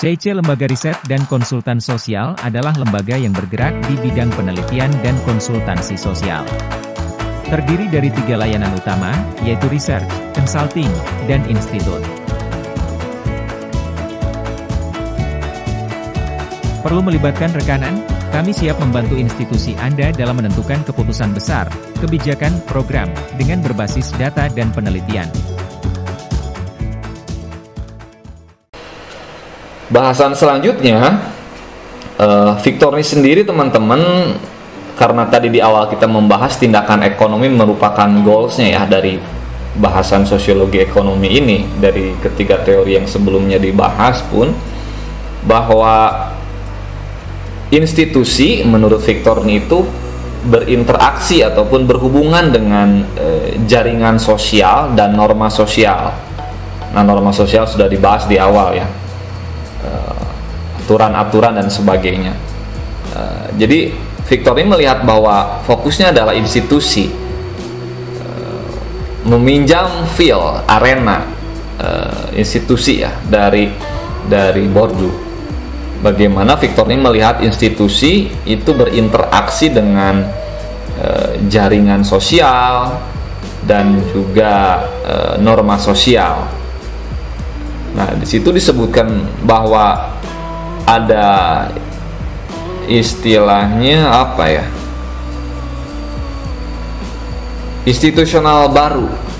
CIC Lembaga Riset dan Konsultan Sosial adalah lembaga yang bergerak di bidang penelitian dan konsultansi sosial. Terdiri dari tiga layanan utama, yaitu research, consulting, dan institut. Perlu melibatkan rekanan? Kami siap membantu institusi Anda dalam menentukan keputusan besar, kebijakan, program, dengan berbasis data dan penelitian. Bahasan selanjutnya, uh, Victor ini sendiri teman-teman, karena tadi di awal kita membahas tindakan ekonomi merupakan goalsnya ya dari bahasan sosiologi ekonomi ini dari ketiga teori yang sebelumnya dibahas pun bahwa institusi menurut Victor itu berinteraksi ataupun berhubungan dengan e, jaringan sosial dan norma sosial. Nah, norma sosial sudah dibahas di awal ya. Aturan-aturan dan sebagainya. E, jadi Victor ini melihat bahwa fokusnya adalah institusi e, meminjam feel arena e, institusi ya dari dari Bourdieu bagaimana Victor ini melihat institusi itu berinteraksi dengan e, jaringan sosial dan juga norma sosial. Nah, di situ disebutkan bahwa ada istilahnya apa ya? Institusional baru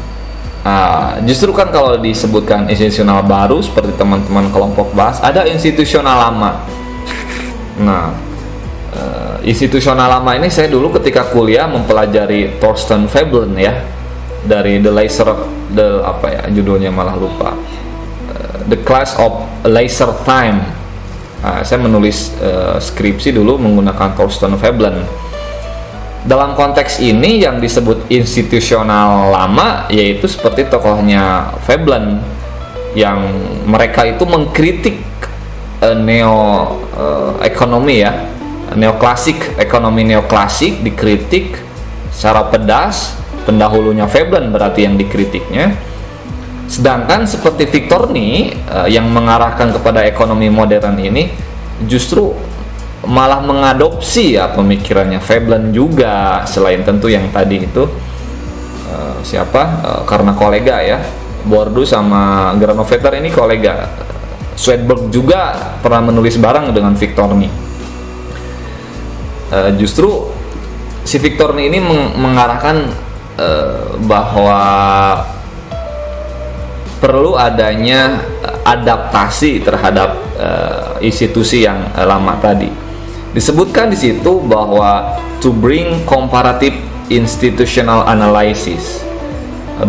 Nah, justru kan kalau disebutkan institusional baru seperti teman-teman kelompok bahas, ada institusional lama. Nah, uh, institusional lama ini saya dulu ketika kuliah mempelajari Thorsten Veblen ya dari The Laser the apa ya judulnya malah lupa. Uh, the Class of Laser Time. Nah, saya menulis uh, skripsi dulu menggunakan Thorsten Veblen. Dalam konteks ini yang disebut institusional lama yaitu seperti tokohnya Veblen yang mereka itu mengkritik uh, neo uh, ekonomi ya neoklasik ekonomi neoklasik dikritik secara pedas pendahulunya Veblen berarti yang dikritiknya sedangkan seperti Victor nih uh, yang mengarahkan kepada ekonomi modern ini justru malah mengadopsi ya pemikirannya. Veblen juga selain tentu yang tadi itu uh, siapa? Uh, karena kolega ya. Bordeaux sama Granovetter ini kolega. Swedberg juga pernah menulis bareng dengan Victor nih. Justru si Victor ini meng mengarahkan bahwa perlu adanya adaptasi terhadap uh, institusi yang lama tadi Disebutkan di situ bahwa to bring comparative institutional analysis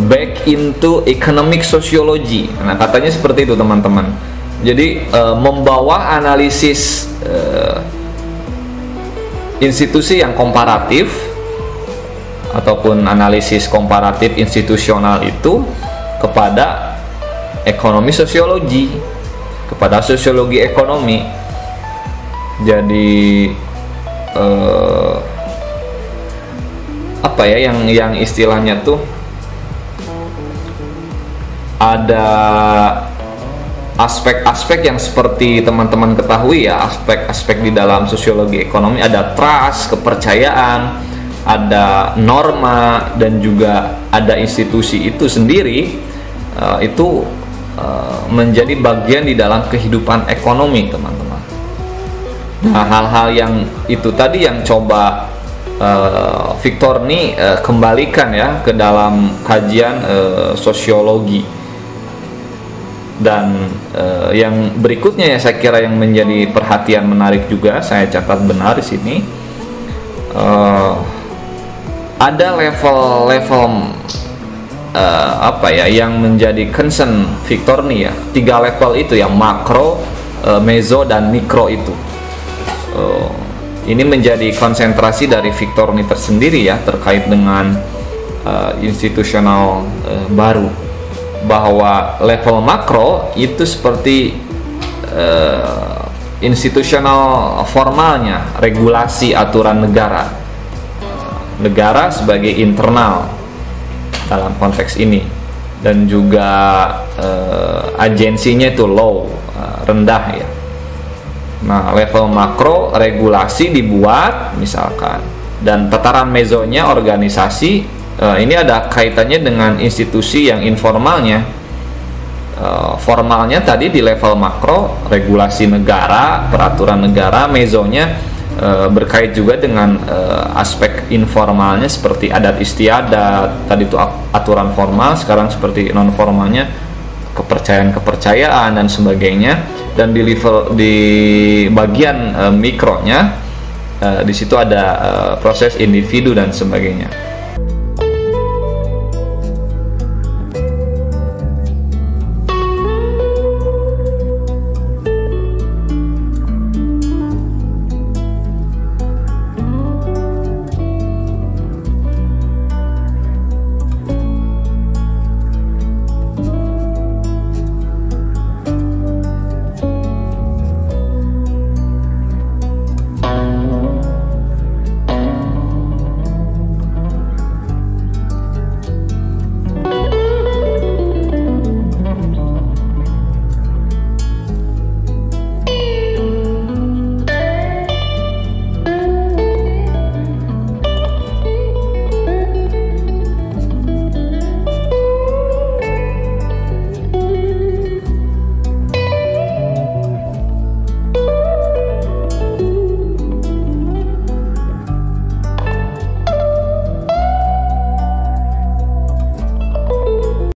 back into economic sociology. Nah, katanya seperti itu, teman-teman. Jadi, uh, membawa analisis uh, institusi yang komparatif ataupun analisis komparatif institusional itu kepada ekonomi sosiologi, kepada sosiologi ekonomi. Jadi uh, apa ya yang yang istilahnya tuh? Ada aspek-aspek yang seperti teman-teman ketahui ya aspek-aspek di dalam sosiologi ekonomi. Ada trust kepercayaan ada norma dan juga ada institusi itu sendiri. Uh, itu uh, menjadi bagian di dalam kehidupan ekonomi teman-teman Nah, hal-hal yang itu tadi yang coba uh, Victor nih uh, kembalikan ya ke dalam kajian uh, sosiologi. Dan uh, yang berikutnya ya saya kira yang menjadi perhatian menarik juga saya catat benar di sini. Uh, ada level-level uh, apa ya yang menjadi concern Victor nih ya. Tiga level itu ya makro, uh, meso dan mikro itu. Uh, ini menjadi konsentrasi dari Victor ini tersendiri ya terkait dengan uh, institusional uh, baru. Bahwa level makro itu seperti uh, institusional formalnya regulasi aturan negara. Negara sebagai internal dalam konteks ini. Dan juga uh, agensinya itu low uh, rendah ya. Nah, level makro regulasi dibuat misalkan. Dan tataran mezonya organisasi uh, ini ada kaitannya dengan institusi yang informalnya. Uh, formalnya tadi di level makro regulasi negara, peraturan negara, mezonya uh, berkait juga dengan uh, aspek informalnya seperti adat istiadat, tadi itu aturan formal, sekarang seperti non formalnya kepercayaan-kepercayaan dan sebagainya. Dan di level di bagian uh, mikronya uh, di situ ada uh, proses individu dan sebagainya